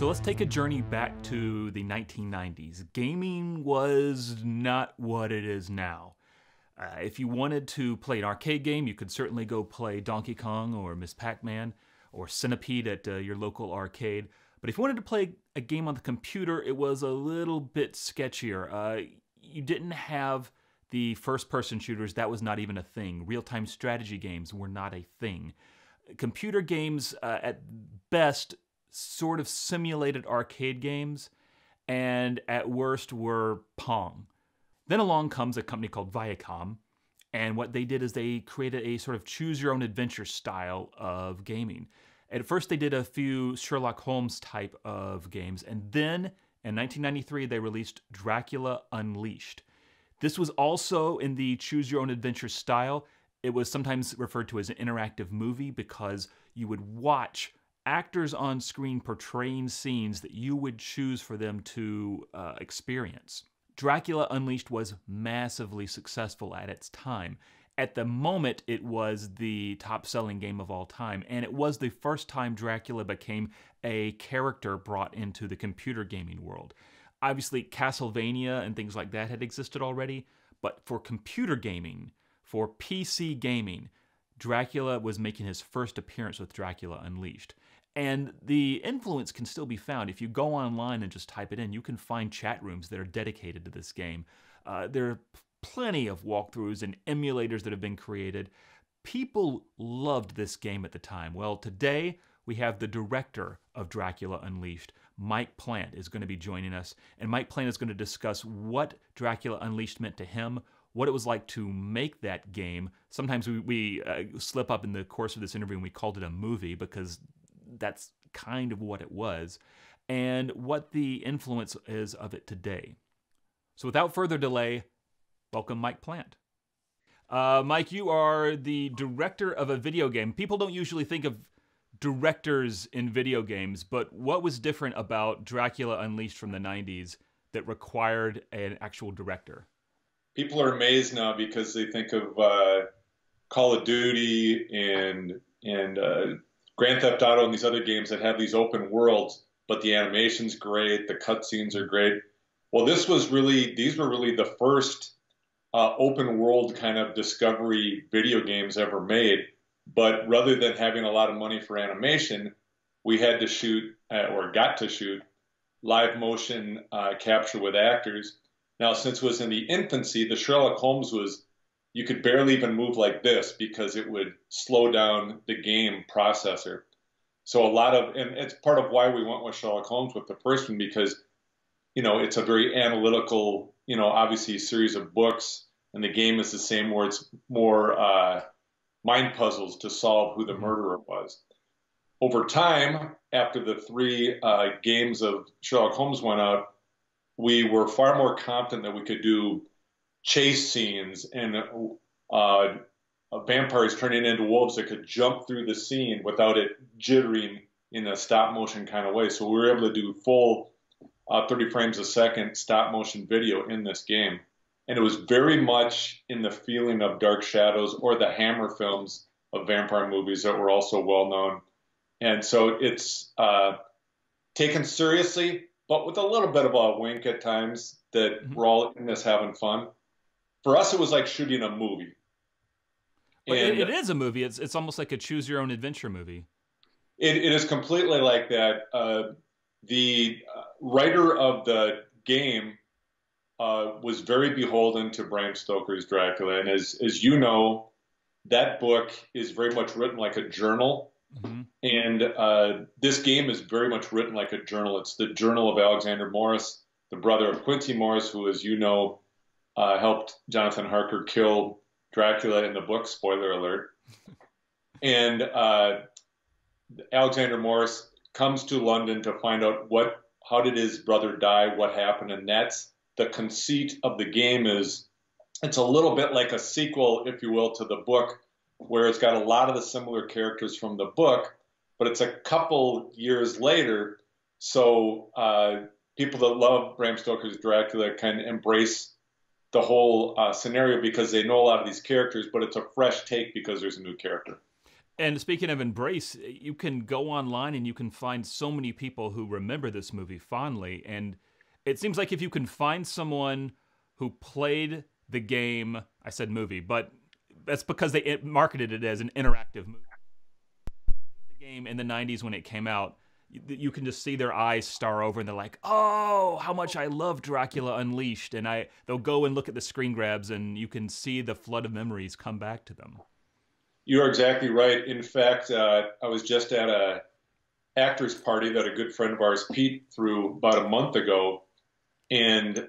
So let's take a journey back to the 1990s. Gaming was not what it is now. Uh, if you wanted to play an arcade game, you could certainly go play Donkey Kong or Miss Pac Man or Centipede at uh, your local arcade. But if you wanted to play a game on the computer, it was a little bit sketchier. Uh, you didn't have the first person shooters, that was not even a thing. Real time strategy games were not a thing. Computer games, uh, at best, sort of simulated arcade games, and at worst were Pong. Then along comes a company called Viacom, and what they did is they created a sort of choose your own adventure style of gaming. At first, they did a few Sherlock Holmes type of games, and then in 1993, they released Dracula Unleashed. This was also in the choose your own adventure style. It was sometimes referred to as an interactive movie because you would watch actors on screen portraying scenes that you would choose for them to uh, experience. Dracula Unleashed was massively successful at its time. At the moment, it was the top selling game of all time, and it was the first time Dracula became a character brought into the computer gaming world. Obviously, Castlevania and things like that had existed already, but for computer gaming, for PC gaming, Dracula was making his first appearance with Dracula Unleashed. And the influence can still be found. If you go online and just type it in, you can find chat rooms that are dedicated to this game. Uh, there are plenty of walkthroughs and emulators that have been created. People loved this game at the time. Well, today we have the director of Dracula Unleashed, Mike Plant, is going to be joining us. And Mike Plant is going to discuss what Dracula Unleashed meant to him, what it was like to make that game. Sometimes we, we uh, slip up in the course of this interview and we called it a movie because that's kind of what it was, and what the influence is of it today. So without further delay, welcome Mike Plant. Uh, Mike, you are the director of a video game. People don't usually think of directors in video games, but what was different about Dracula Unleashed from the 90s that required an actual director? People are amazed now because they think of uh, Call of Duty and and uh, Grand Theft Auto and these other games that have these open worlds, but the animation's great, the cutscenes are great. Well, this was really these were really the first uh, open world kind of discovery video games ever made. But rather than having a lot of money for animation, we had to shoot uh, or got to shoot live motion uh, capture with actors. Now, since it was in the infancy, the Sherlock Holmes was you could barely even move like this because it would slow down the game processor. So a lot of, and it's part of why we went with Sherlock Holmes with the first one because, you know, it's a very analytical, you know, obviously series of books, and the game is the same where it's more uh, mind puzzles to solve who the murderer was. Over time, after the three uh, games of Sherlock Holmes went out, we were far more confident that we could do chase scenes and uh, vampires turning into wolves that could jump through the scene without it jittering in a stop motion kind of way. So we were able to do full uh, 30 frames a second stop motion video in this game. And it was very much in the feeling of Dark Shadows or the Hammer films of vampire movies that were also well known. And so it's uh, taken seriously, but with a little bit of a wink at times that mm-hmm. we're all in this having fun for us, it was like shooting a movie. And it, it is a movie. It's it's almost like a choose your own adventure movie. It, it is completely like that. Uh, the uh, writer of the game uh, was very beholden to Bram Stoker's Dracula, and as as you know, that book is very much written like a journal. Mm-hmm. And uh, this game is very much written like a journal. It's the journal of Alexander Morris, the brother of Quincey Morris, who, as you know, uh, helped Jonathan Harker kill Dracula in the book. Spoiler alert. and uh, Alexander Morris comes to London to find out what, how did his brother die, what happened, and that's the conceit of the game. Is it's a little bit like a sequel, if you will, to the book, where it's got a lot of the similar characters from the book, but it's a couple years later. So uh, people that love Bram Stoker's Dracula can embrace the whole uh, scenario because they know a lot of these characters, but it's a fresh take because there's a new character. And speaking of embrace, you can go online and you can find so many people who remember this movie fondly. And it seems like if you can find someone who played the game, I said movie, but that's because they marketed it as an interactive movie. The game in the 90s when it came out, you can just see their eyes star over and they're like, "Oh, how much I love Dracula Unleashed." And I they'll go and look at the screen grabs and you can see the flood of memories come back to them. You're exactly right. In fact, uh, I was just at a actors party that a good friend of ours, Pete, threw about a month ago, and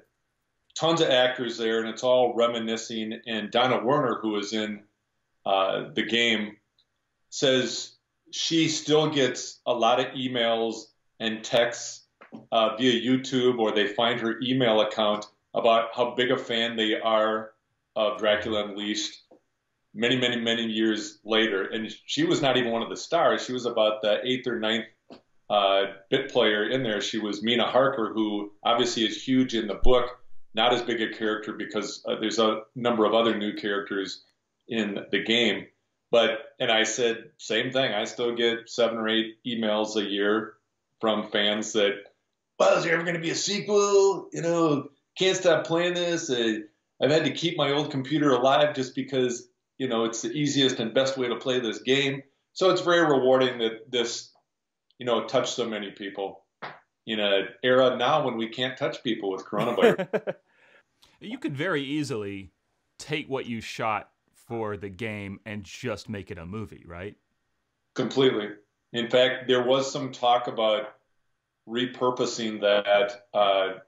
tons of actors there, and it's all reminiscing. And Donna Werner, who was in uh, the game, says she still gets a lot of emails and texts uh, via YouTube, or they find her email account about how big a fan they are of Dracula Unleashed many, many, many years later. And she was not even one of the stars. She was about the eighth or ninth uh, bit player in there. She was Mina Harker, who obviously is huge in the book, not as big a character because uh, there's a number of other new characters in the game. But, and I said, same thing. I still get seven or eight emails a year from fans that, well, is there ever going to be a sequel? You know, can't stop playing this. Uh, I've had to keep my old computer alive just because you know, it's the easiest and best way to play this game. So it's very rewarding that this, you know, touched so many people in an era now when we can't touch people with coronavirus. you could very easily take what you shot for the game and just make it a movie, right? Completely. In fact, there was some talk about repurposing that uh,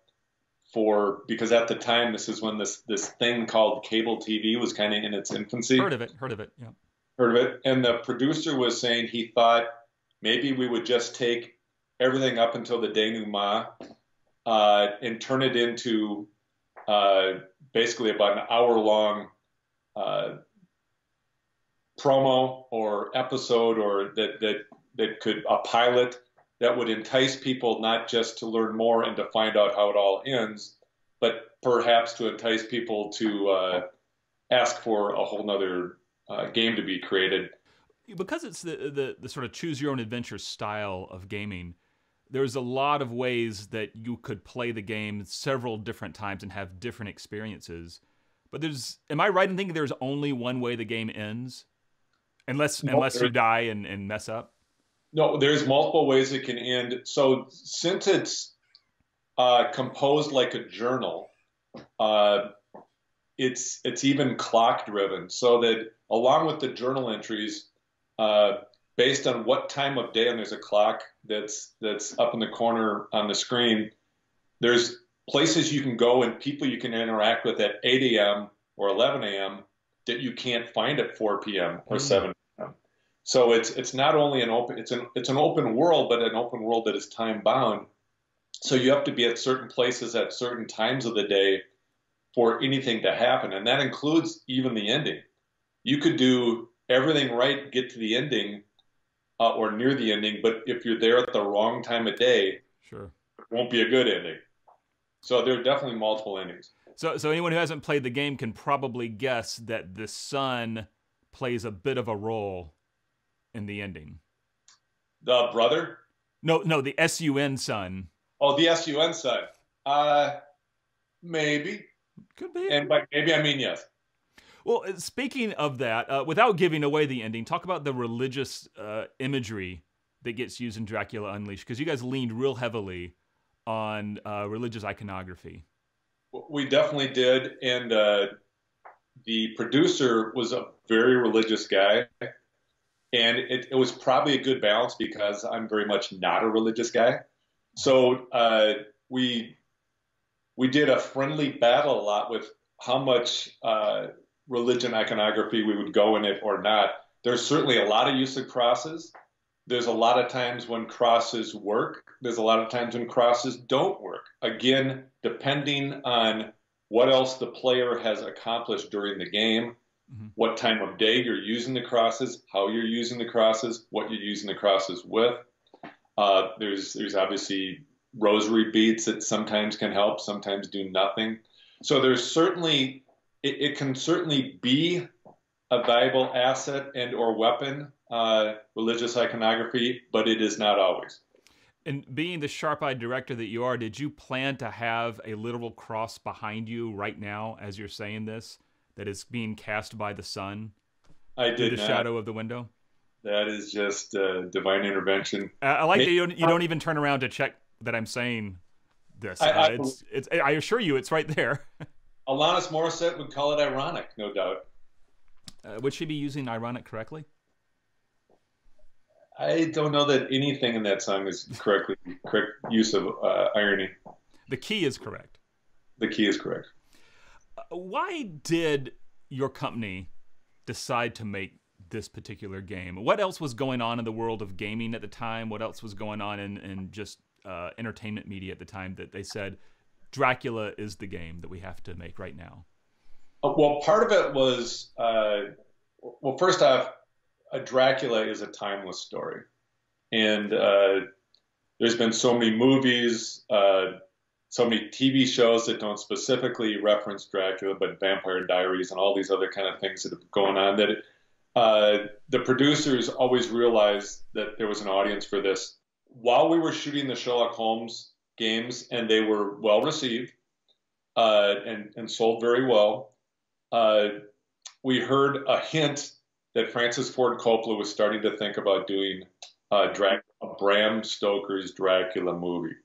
for because at the time this is when this this thing called cable TV was kind of in its infancy. Heard of it? Heard of it? Yeah. Heard of it? And the producer was saying he thought maybe we would just take everything up until the denouement uh, and turn it into uh, basically about an hour long uh, promo or episode or that that that could a pilot that would entice people not just to learn more and to find out how it all ends, but perhaps to entice people to uh, ask for a whole nother uh, game to be created. Because it's the, the, the sort of choose your own adventure style of gaming, there's a lot of ways that you could play the game several different times and have different experiences. But there's, am I right in thinking there's only one way the game ends, unless no, unless you die and, and mess up? No, there's multiple ways it can end. So since it's uh, composed like a journal, uh, it's it's even clock driven, so that along with the journal entries, uh, based on what time of day, and there's a clock that's that's up in the corner on the screen. There's places you can go and people you can interact with at 8 a.m. or 11 a.m. that you can't find at 4 p.m. or mm. 7 so it's it's not only an open it's an it's an open world, but an open world that is time bound. So you have to be at certain places at certain times of the day for anything to happen, and that includes even the ending. You could do everything right, get to the ending, uh, or near the ending, but if you're there at the wrong time of day, sure, it won't be a good ending. So there are definitely multiple endings. So, so anyone who hasn't played the game can probably guess that the sun plays a bit of a role in the ending. The brother? No, no, the S-U-N sun. Oh, the S-U-N sun. Uh, maybe. Could be. And by maybe I mean yes. Well, uh, speaking of that, uh, without giving away the ending, talk about the religious uh, imagery that gets used in Dracula Unleashed, because you guys leaned real heavily on uh, religious iconography. We definitely did, and uh, the producer was a very religious guy and it, it, was probably a good balance because I'm very much not a religious guy. So uh, we we did a friendly battle a lot with how much uh, religion iconography we would go in it or not. There's certainly a lot of use of crosses. There's a lot of times when crosses work. There's a lot of times when crosses don't work. Again, depending on what else the player has accomplished during the game mm-hmm. what time of day you're using the crosses, how you're using the crosses, what you're using the crosses with. Uh, there's there's obviously rosary beads that sometimes can help, sometimes do nothing. So there's certainly it, it can certainly be a valuable asset and or weapon, uh, religious iconography, but it is not always. And being the sharp-eyed director that you are, did you plan to have a literal cross behind you right now as you're saying this that is being cast by the sun? I did through the not. shadow of the window. That is just uh, divine intervention. Uh, I like that you don't, you don't even turn around to check that I'm saying this. I- I- it's, it's, I assure you, it's right there. Alanis Morissette would call it ironic, no doubt. Uh, would she be using ironic correctly? I don't know that anything in that song is correctly correct use of uh, irony. The key is correct. The key is correct. Uh, Why did your company decide to make this particular game? What else was going on in the world of gaming at the time? What else was going on in, in just uh, entertainment media at the time that they said Dracula is the game that we have to make right now? Uh, Well, part of it was, uh, well, first off, a Dracula is a timeless story, and uh, there's been so many movies, uh, so many TV shows that don't specifically reference Dracula, but Vampire Diaries and all these other kind of things that have going on. That uh, the producers always realized that there was an audience for this. While we were shooting the Sherlock Holmes games, and they were well received uh, and, and sold very well uh, we heard a hint that Francis Ford Coppola was starting to think about doing uh, Drac- a Bram Stoker's Dracula movie.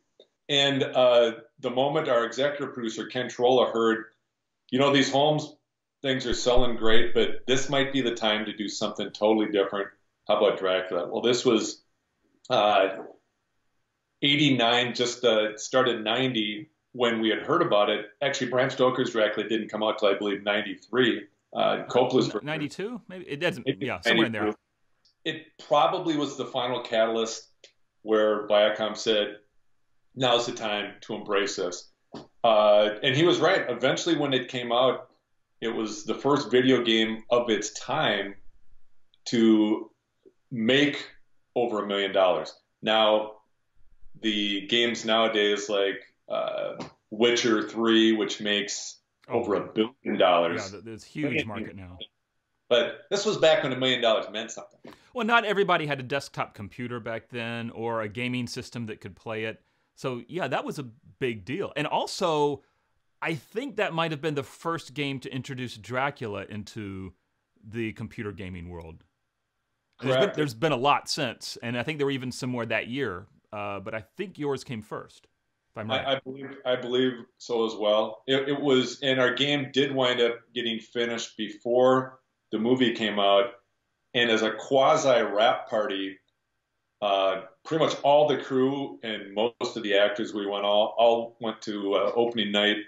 And uh, the moment our executive producer, Ken Trolla, heard, you know, these Holmes things are selling great, but this might be the time to do something totally different. How about Dracula? Well, this was uh, 89, just uh, started 90 when we had heard about it. Actually, Bram Stoker's Dracula didn't come out till I believe 93. Uh, version- 92? Maybe it doesn't. Yeah, somewhere in there. It probably was the final catalyst where Viacom said, "Now's the time to embrace this." Uh, and he was right. Eventually, when it came out, it was the first video game of its time to make over a million dollars. Now, the games nowadays like Witcher Three, which makes over a billion dollars, th- there's huge market now. but this was back when a million dollars meant something. Well, not everybody had a desktop computer back then or a gaming system that could play it. So, yeah, that was a big deal. And also, I think that might have been the first game to introduce Dracula into the computer gaming world. There's been, there's been a lot since, and I think there were even some more that year. Uh, but I think yours came first, I'm right. I, I believe I believe so as well. It, it was, and our game did wind up getting finished before the movie came out, and as a quasi rap party, uh, pretty much all the crew and most of the actors we went all all went to uh, opening night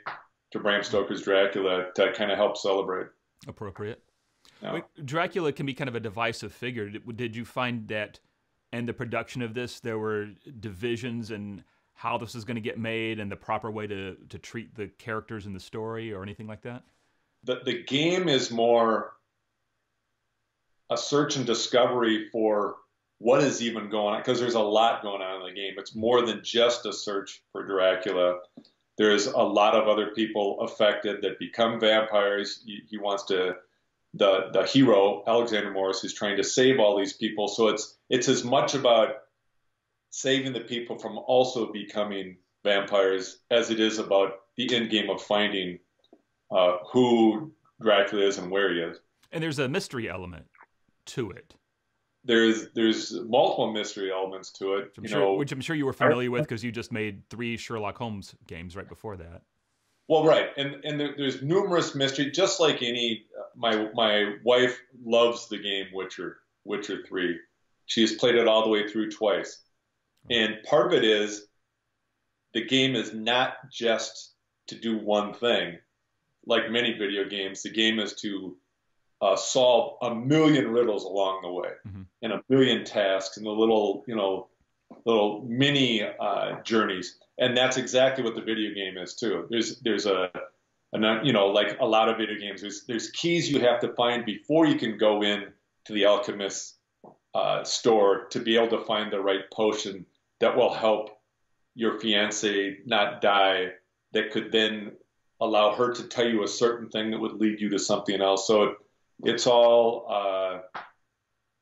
to Bram Stoker's Dracula to kind of help celebrate. Appropriate. Now, Wait, Dracula can be kind of a divisive figure. Did, did you find that in the production of this there were divisions in how this is going to get made and the proper way to, to treat the characters in the story or anything like that? the the game is more a search and discovery for what is even going on because there's a lot going on in the game. It's more than just a search for Dracula. There's a lot of other people affected that become vampires. He, he wants to the the hero Alexander Morris is trying to save all these people. So it's it's as much about saving the people from also becoming vampires as it is about the end game of finding uh, who Dracula is and where he is. And there's a mystery element to it, There's there's multiple mystery elements to it. which I'm, You sure, know, which I'm sure you were familiar with because you just made three Sherlock Holmes games right before that. well, right, and and there, there's numerous mystery. Just like any, my my wife loves the game Witcher Witcher Three. She has played it all the way through twice, and part of it is the game is not just to do one thing. Like many video games, the game is to uh, solve a million riddles along the way Mhm. and a million tasks and the little, you know, little mini uh, journeys. And that's exactly what the video game is too. There's there's a, a you know like a lot of video games. There's there's keys you have to find before you can go in to the alchemist's uh, store to be able to find the right potion that will help your fiance not die. That could then allow her to tell you a certain thing that would lead you to something else. So it, it's all uh,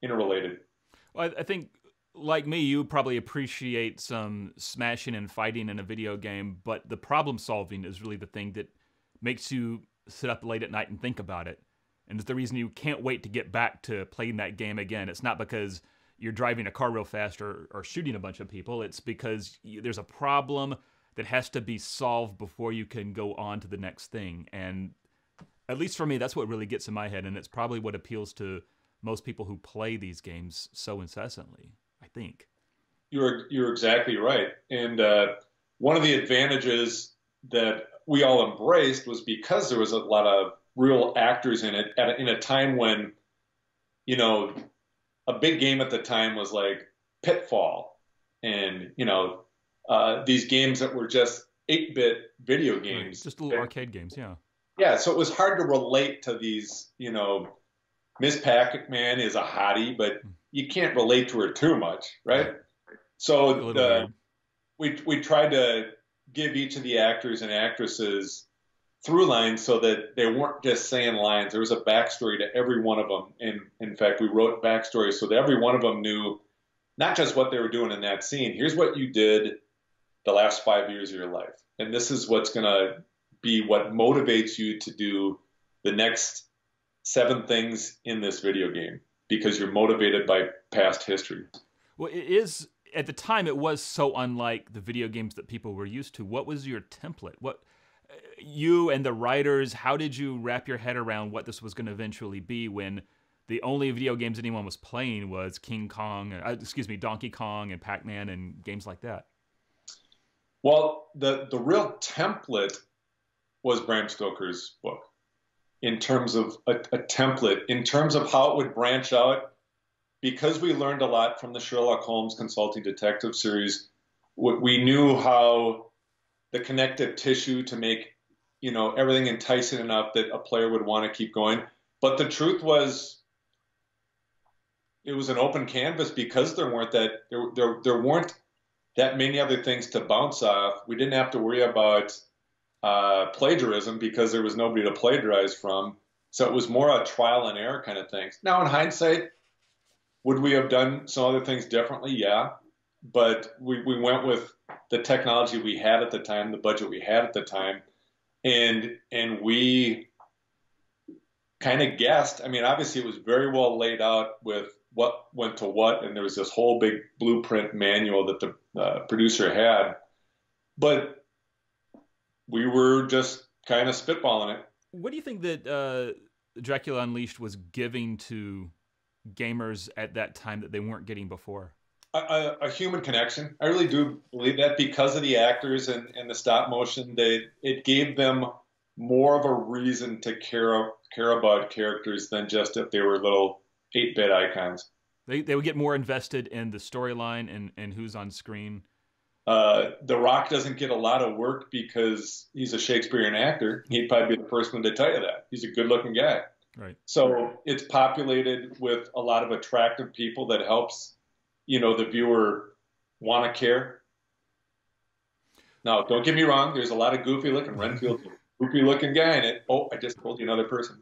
interrelated. Well, I think, like me, you probably appreciate some smashing and fighting in a video game, but the problem solving is really the thing that makes you sit up late at night and think about it. And it's the reason you can't wait to get back to playing that game again. It's not because you're driving a car real fast or, or shooting a bunch of people. It's because you, there's a problem that has to be solved before you can go on to the next thing. And at least for me, that's what really gets in my head. And it's probably what appeals to most people who play these games so incessantly, I think. You're, you're exactly right. And uh, one of the advantages that we all embraced was because there was a lot of real actors in it at in a time when, you know, a big game at the time was like Pitfall, and you know uh, these games that were just 8-bit video games, just little arcade games, yeah. Yeah, so it was hard to relate to these. You know, Miss Pac-Man is a hottie, but hmm. you can't relate to her too much, right? So the, we we tried to give each of the actors and actresses through lines so that they weren't just saying lines. There was a backstory to every one of them. And in fact, we wrote backstories so that every one of them knew not just what they were doing in that scene. Here's what you did the last five years of your life. And this is what's going to be what motivates you to do the next seven things in this video game because you're motivated by past history. Well, it is at the time it was so unlike the video games that people were used to. What was your template? What you and the writers, how did you wrap your head around what this was going to eventually be when the only video games anyone was playing was King Kong, uh, excuse me, Donkey Kong and Pac-Man and games like that? Well, the the real template was Bram Stoker's book in terms of a, a template, in terms of how it would branch out. Because we learned a lot from the Sherlock Holmes Consulting Detective series, we knew how the connective tissue to make you know everything enticing enough that a player would want to keep going. But the truth was, it was an open canvas because there weren't that there there, there weren't that many other things to bounce off. We didn't have to worry about uh, plagiarism because there was nobody to plagiarize from. So it was more a trial and error kind of thing. Now, in hindsight, would we have done some other things differently? Yeah. But we, we went with the technology we had at the time, the budget we had at the time, and and we kind of guessed. I mean, obviously, it was very well laid out with what went to what, and there was this whole big blueprint manual that the uh, producer had, but we were just kind of spitballing it. What do you think that uh, Dracula Unleashed was giving to gamers at that time that they weren't getting before? A, a, human connection. I really do believe that because of the actors and, and the stop motion, they it gave them more of a reason to care care about characters than just if they were little eight bit icons. They they would get more invested in the storyline and and who's on screen. Uh, the Rock doesn't get a lot of work because he's a Shakespearean actor. He'd probably be the first one to tell you that. He's a good looking guy. Right. So it's populated with a lot of attractive people that helps you know the viewer want to care. Now, don't get me wrong. There's a lot of goofy looking Renfield, goofy looking guy in it. Oh, I just told you another person.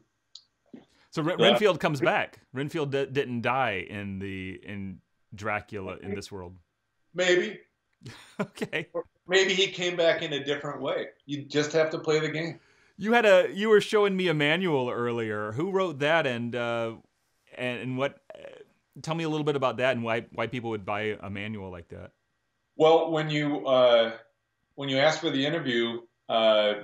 So Ren- Renfield comes back. Renfield d- didn't die in the in Dracula in this world. Maybe. okay. Or maybe he came back in a different way. You just have to play the game. You had a you were showing me a manual earlier. Who wrote that and uh, and, and what tell me a little bit about that and why why people would buy a manual like that. Well, when you uh, when you asked for the interview, uh,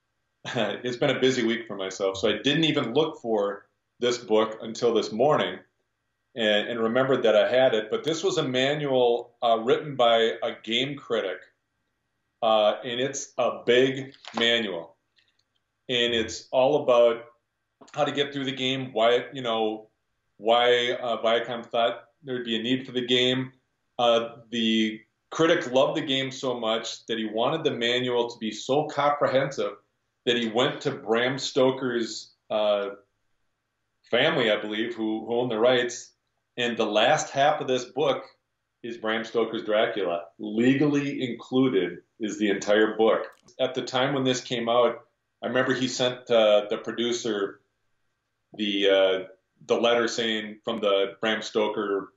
it's been a busy week for myself, so I didn't even look for this book until this morning, and, and remembered that I had it. But this was a manual uh, written by a game critic, uh, and it's a big manual, and it's all about how to get through the game, why you know why uh, Viacom thought there would be a need for the game. Uh, the critic loved the game so much that he wanted the manual to be so comprehensive that he went to Bram Stoker's uh, family, I believe, who, who owned the rights. And the last half of this book is Bram Stoker's Dracula. Legally included is the entire book. At the time when this came out, I remember he sent uh, the producer the uh, the letter saying from the Bram Stoker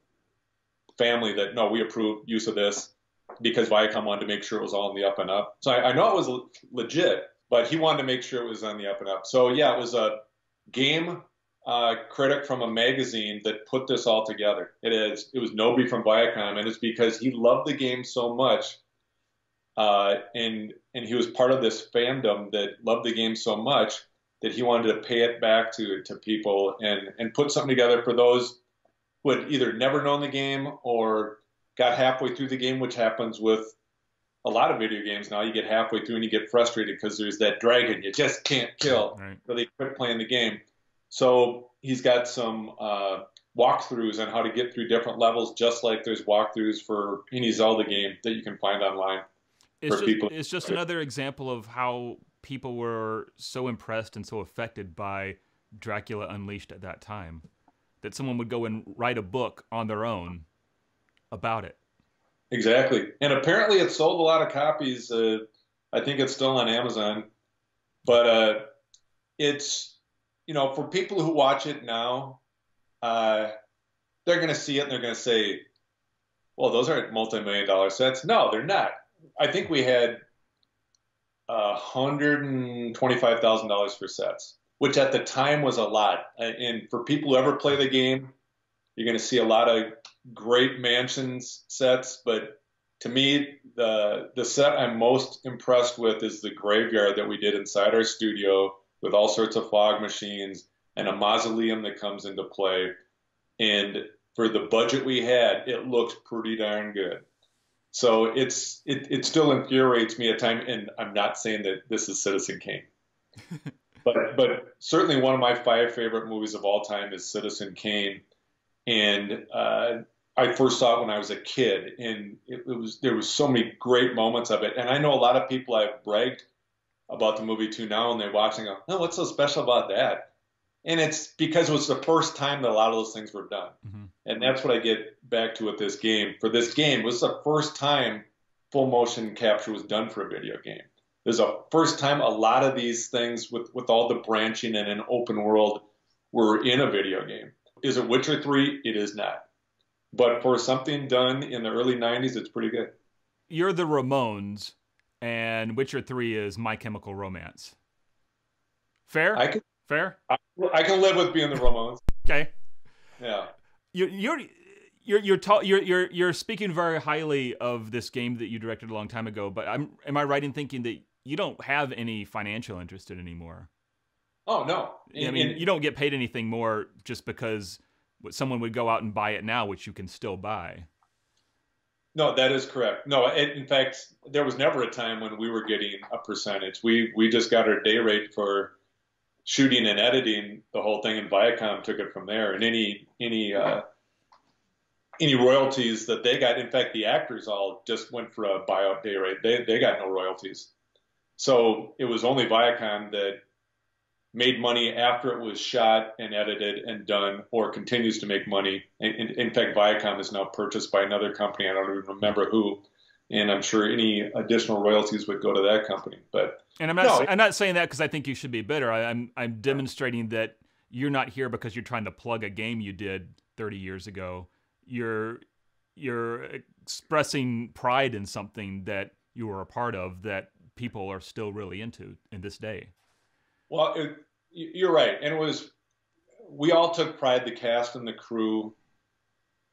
family that no, we approve use of this because Viacom wanted to make sure it was all on the up and up. So I, I know it was legit, but he wanted to make sure it was on the up and up. So yeah, it was a game uh, critic from a magazine that put this all together. It is. It was Noby from Viacom, and it's because he loved the game so much, uh, and and he was part of this fandom that loved the game so much that he wanted to pay it back to to people and and put something together for those who had either never known the game or got halfway through the game, which happens with a lot of video games now. You get halfway through and you get frustrated because there's that dragon you just can't kill, right. so they quit playing the game. So he's got some uh, walkthroughs on how to get through different levels, just like there's walkthroughs for any Zelda game that you can find online. It's just, it's just another example of how people were so impressed and so affected by Dracula Unleashed at that time that someone would go and write a book on their own about it. Exactly. And apparently it sold a lot of copies. Uh, I think it's still on Amazon. But uh, it's, you know, for people who watch it now, uh, they're going to see it and they're going to say, well, those aren't multi million dollar sets. No, they're not. I think we had $125,000 for sets, which at the time was a lot. And for people who ever play the game, you're going to see a lot of great mansions sets, but to me, the the set I'm most impressed with is the graveyard that we did inside our studio with all sorts of fog machines and a mausoleum that comes into play. And for the budget we had, it looks pretty darn good. So it's it, it still infuriates me at times, and I'm not saying that this is Citizen Kane, but but certainly one of my five favorite movies of all time is Citizen Kane, and uh, I first saw it when I was a kid, and it, it, was there was so many great moments of it. And I know a lot of people I've bragged about the movie too now, and they watch and go, "No, what's so special about that?" And it's because it was the first time that a lot of those things were done. Mm-hmm. And that's what I get back to with this game. For this game, it was the first time full motion capture was done for a video game. There's a first time a lot of these things with, with all the branching and an open world were in a video game. Is it Witcher 3? It is not. But for something done in the early 90s, it's pretty good. You're the Ramones, and Witcher 3 is My Chemical Romance. Fair? I could, Fair? I, I can live with being the Ramones. Okay. Yeah. You're you're you're you're, ta- you're you're you're speaking very highly of this game that you directed a long time ago, but I'm am I right in thinking that you don't have any financial interest in it anymore? Oh no. I mean, you don't get paid anything more just because someone would go out and buy it now, which you can still buy. No, that is correct. No, in fact, there was never a time when we were getting a percentage. We we just got our day rate for shooting and editing the whole thing, and Viacom took it from there. And any any uh, any royalties that they got, in fact, the actors all just went for a buyout day rate. They they got no royalties. So it was only Viacom that made money after it was shot and edited and done, or continues to make money. In, in, in fact, Viacom is now purchased by another company. I don't even remember who and I'm sure any additional royalties would go to that company. But and I'm not no, I'm not saying that because I think you should be bitter. I, am I'm, I'm demonstrating that you're not here because you're trying to plug a game you did 30 years ago. You're you're expressing pride in something that you were a part of that people are still really into in this day. Well, it, you're right, and it was we all took pride. The cast and the crew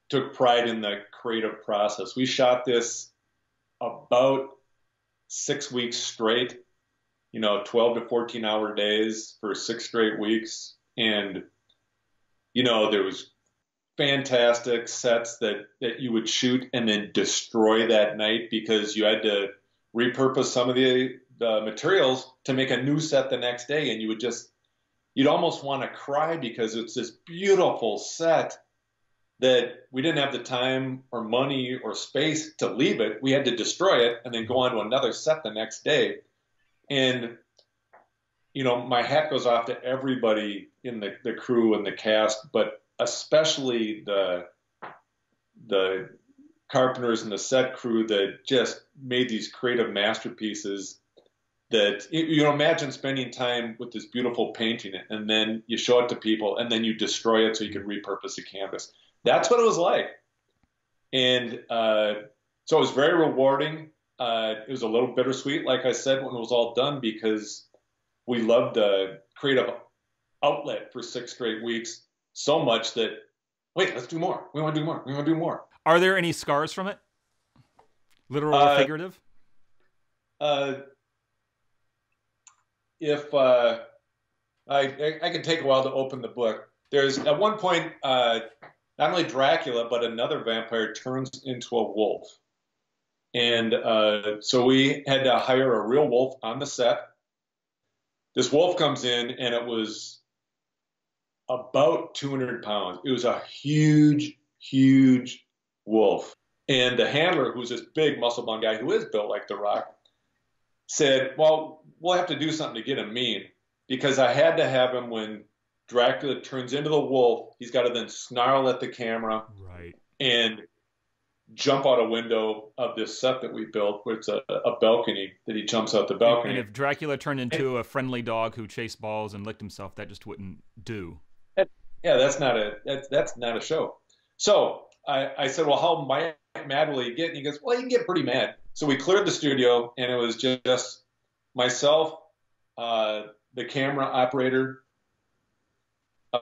took pride in the creative process. We shot this about six weeks straight, you know, 12 to 14 hour days for six straight weeks. And, you know, there was fantastic sets that, that you would shoot and then destroy that night because you had to repurpose some of the, the materials to make a new set the next day. And you would just, you'd almost want to cry because it's this beautiful set that we didn't have the time or money or space to leave it. We had to destroy it and then go on to another set the next day. And, you know, my hat goes off to everybody in the, the crew and the cast, but especially the, the carpenters and the set crew that just made these creative masterpieces that you know imagine spending time with this beautiful painting and then you show it to people and then you destroy it so you can repurpose the canvas that's what it was like. And uh, so it was very rewarding. Uh, it was a little bittersweet like i said when it was all done because we loved the creative outlet for six straight weeks so much that wait let's do more. We want to do more. We want to do more. Are there any scars from it? Literal or uh, figurative? uh, if uh, I, I can take a while to open the book. There's at one point uh, not only Dracula but another vampire turns into a wolf, and uh, so we had to hire a real wolf on the set. This wolf comes in and it was about 200 pounds. It was a huge, huge wolf. And the handler, who's this big muscle bound guy who is built like The Rock, said, Well, we'll have to do something to get him mean because I had to have him when Dracula turns into the wolf, he's got to then snarl at the camera. Right. And jump out a window of this set that we built, where it's a, a balcony that he jumps out the balcony. And if Dracula turned into and, a friendly dog who chased balls and licked himself, that just wouldn't do. yeah, that's not a that's that's not a show. So I, I said, well, how mad will he get? And he goes, well, he can get pretty mad. So we cleared the studio, and it was just myself, uh, the camera operator,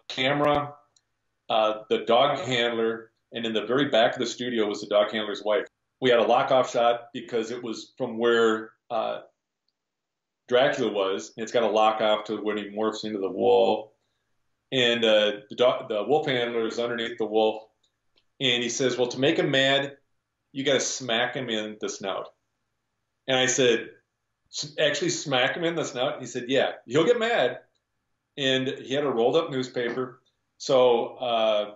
camera, uh, the dog handler, and in the very back of the studio was the dog handler's wife. We had a lock off shot because it was from where uh, Dracula was, and it's got a lock off to when he morphs into the wolf. And uh, the, dog, the wolf handler is underneath the wolf, and he says, "Well, to make him mad, you got to smack him in the snout." And I said, actually smack him in the snout? He said, yeah, he'll get mad. And he had a rolled up newspaper. So, uh,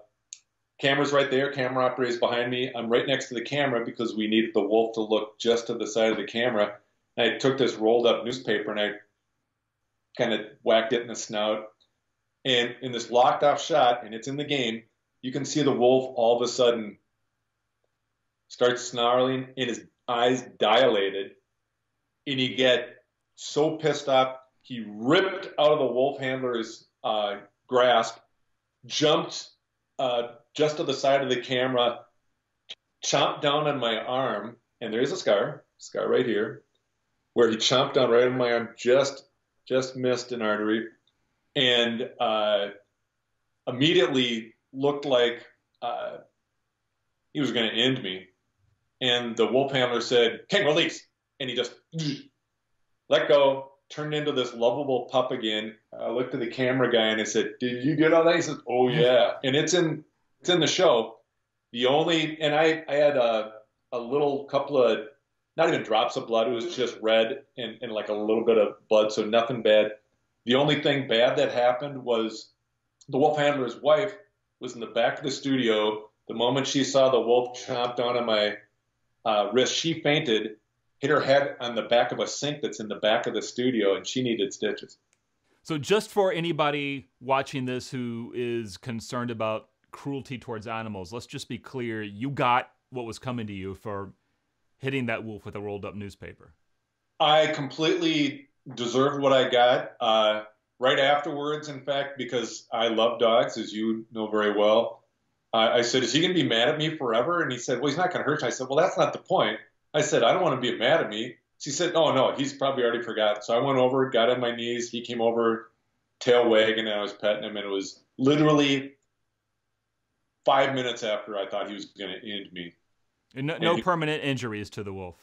camera's right there. Camera operator's behind me. I'm right next to the camera because we needed the wolf to look just to the side of the camera. And I took this rolled up newspaper and I kind of whacked it in the snout. And in this locked off shot, and it's in the game, you can see the wolf all of a sudden starts snarling and his eyes dilated and he get so pissed off he ripped out of the wolf handler's uh, grasp, jumped uh, just to the side of the camera, chomped down on my arm, and there's a scar, scar right here, where he chomped down right on my arm, just just missed an artery, and uh, immediately looked like uh, he was going to end me. And the wolf handler said, "King, release." and he just let go, turned into this lovable pup again. I looked at the camera guy and I said, "Did you get all that?" He said, "Oh yeah," and it's in it's in the show. The only and I I had a a little couple of not even drops of blood. It was just red and, and like a little bit of blood, so nothing bad. The only thing bad that happened was the wolf handler's wife was in the back of the studio. The moment she saw the wolf chomped onto my uh, wrist, she fainted hit her head on the back of a sink that's in the back of the studio, and she needed stitches. So, just for anybody watching this who is concerned about cruelty towards animals, let's just be clear: you got what was coming to you for hitting that wolf with a rolled up newspaper. I completely deserved what I got. Uh, right afterwards, in fact, because I love dogs, as you know very well, I said, "Is he going to be mad at me forever?" And he said, "Well, he's not going to hurt you." I said, "Well, that's not the point." I said, I don't want to be mad at me. She said, Oh, no, he's probably already forgotten. So I went over, got on my knees. He came over, tail wagging, and I was petting him. And it was literally five minutes after I thought he was going to end me. And no, no permanent injuries to the wolf.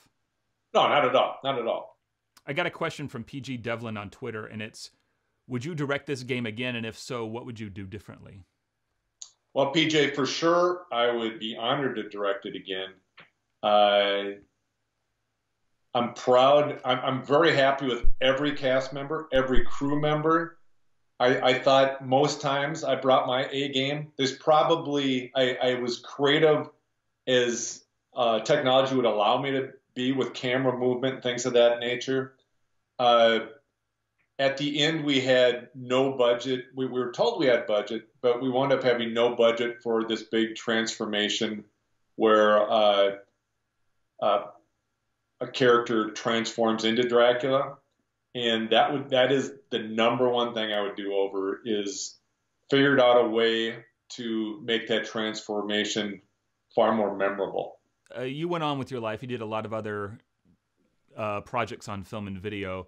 No, not at all. Not at all. I got a question from PG Devlin on Twitter, and it's Would you direct this game again? And if so, what would you do differently? Well, PJ, for sure, I would be honored to direct it again. Uh, I'm proud. I'm, I'm, very happy with every cast member, every crew member. I, I, thought most times I brought my A game. There's probably I, I was creative as uh, technology would allow me to be with camera movement things of that nature. Uh, at the end, we had no budget. We, we, were told we had budget, but we wound up having no budget for this big transformation where uh, uh a character transforms into Dracula. and that would that is the number one thing I would do over is figured out a way to make that transformation far more memorable. Uh, you went on with your life. You did a lot of other uh, projects on film and video,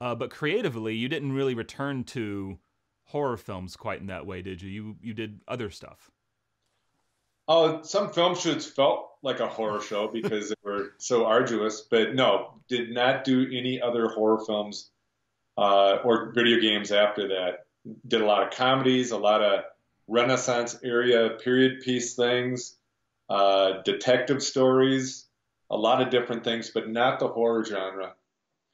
uh, but creatively, you didn't really return to horror films quite in that way, did you? You you did other stuff. Oh, some film shoots felt like a horror show because they were so arduous, but no, did not do any other horror films uh, or video games after that. Did a lot of comedies, a lot of Renaissance area period piece things, uh, detective stories, a lot of different things, but not the horror genre.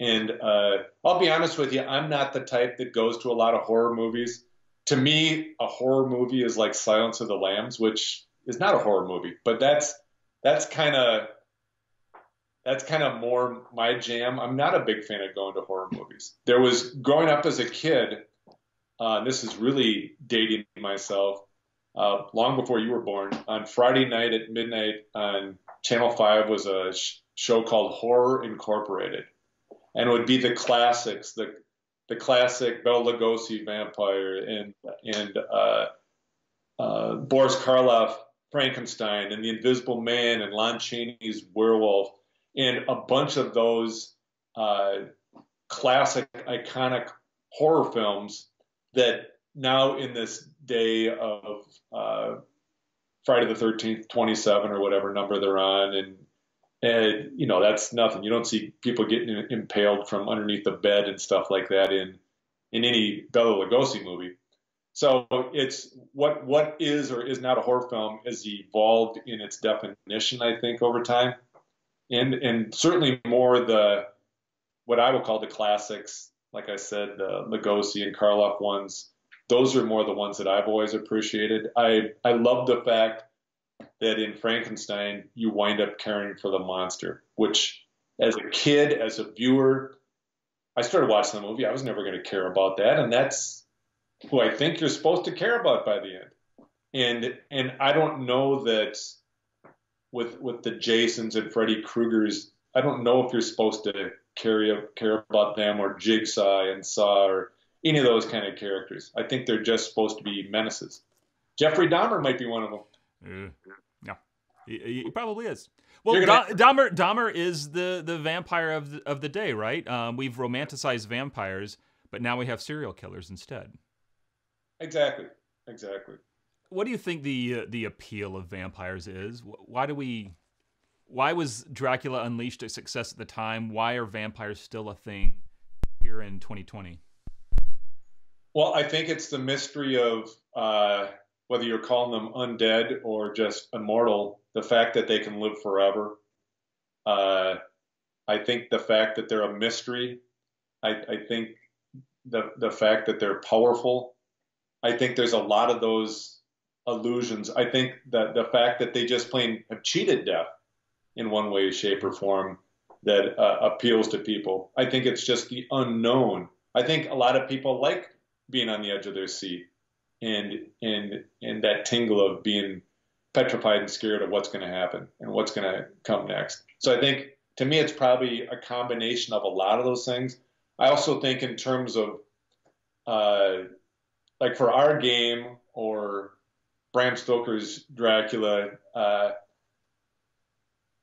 And uh, I'll be honest with you, I'm not the type that goes to a lot of horror movies. To me, a horror movie is like Silence of the Lambs, which is not a horror movie, but that's that's kind of that's kind of more my jam. I'm not a big fan of going to horror movies. There was growing up as a kid. Uh, this is really dating myself. Uh, long before you were born, on Friday night at midnight on Channel Five was a sh- show called Horror Incorporated, and it would be the classics, the the classic Bela Lugosi vampire and and uh, uh, Boris Karloff Frankenstein and The Invisible Man and Lon Chaney's Werewolf and a bunch of those uh, classic, iconic horror films that now in this day of uh, Friday the 13th, 27 or whatever number they're on, and and you know that's nothing. You don't see people getting impaled from underneath the bed and stuff like that in in any Bela Lugosi movie. So it's what what is or is not a horror film has evolved in its definition, I think, over time, and and certainly more the what I would call the classics, like I said, the Lugosi and Karloff ones. Those are more the ones that I've always appreciated. I I love the fact that in Frankenstein you wind up caring for the monster, which as a kid, as a viewer, I started watching the movie. I was never going to care about that, and that's who I think you're supposed to care about by the end. And and I don't know that with with the Jasons and Freddy Kruegers, I don't know if you're supposed to care care about them or Jigsaw and Saw or any of those kind of characters. I think they're just supposed to be menaces. Jeffrey Dahmer might be one of them. Uh, yeah, he, he, probably is. Well, gonna... Dahmer Dahmer is the the vampire of the, of the day, right? Um, we've romanticized vampires, but now we have serial killers instead. Exactly. Exactly. What do you think the uh, the appeal of vampires is? Why do we? Why was Dracula Unleashed a success at the time? Why are vampires still a thing here in 2020? Well, I think it's the mystery of uh, whether you're calling them undead or just immortal. The fact that they can live forever. Uh, I think the fact that they're a mystery. I, I think the the fact that they're powerful I think there's a lot of those illusions. I think that the fact that they just plain have cheated death in one way, shape, or form that uh, appeals to people. I think it's just the unknown. I think a lot of people like being on the edge of their seat and and and that tingle of being petrified and scared of what's going to happen and what's going to come next. So I think to me it's probably a combination of a lot of those things. I also think in terms of uh, like for our game or Bram Stoker's Dracula, uh,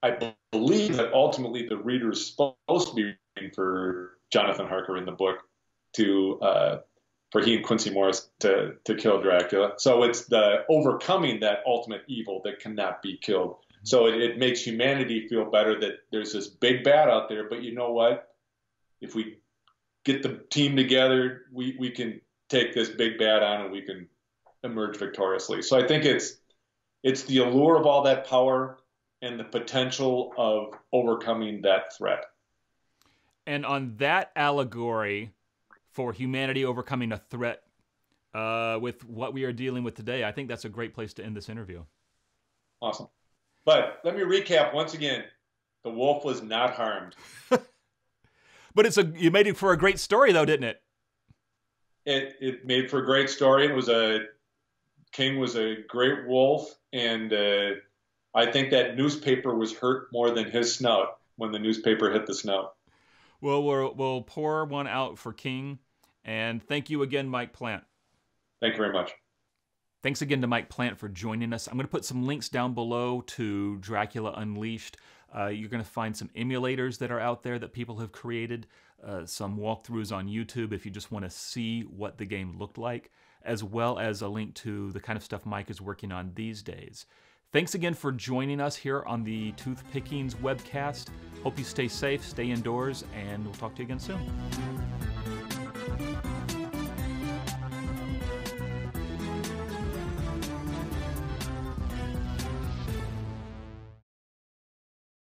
I believe that ultimately the reader is supposed to be reading for Jonathan Harker in the book to uh, for he and Quincey Morris to to kill Dracula. So it's the overcoming that ultimate evil that cannot be killed. So it, it makes humanity feel better that there's this big bad out there, but you know what? If we get the team together, we, we can take this big bad on and we can emerge victoriously. So I think it's it's the allure of all that power and the potential of overcoming that threat. And on that allegory for humanity overcoming a threat uh, with what we are dealing with today, I think that's a great place to end this interview. Awesome. But let me recap once again. The wolf was not harmed. but it's a you made it for a great story though, didn't it? It, it made for a great story. It was a King was a great wolf, and uh, I think that newspaper was hurt more than his snout when the newspaper hit the snout. well, we'll we'll pour one out for King, and thank you again, Mike Plant. Thank you very much. Thanks again to Mike Plant for joining us. I'm going to put some links down below to Dracula Unleashed. Uh, you're going to find some emulators that are out there that people have created, uh, some walkthroughs on YouTube if you just want to see what the game looked like, as well as a link to the kind of stuff Mike is working on these days. Thanks again for joining us here on the Toothpickings webcast. Hope you stay safe, stay indoors, and we'll talk to you again soon.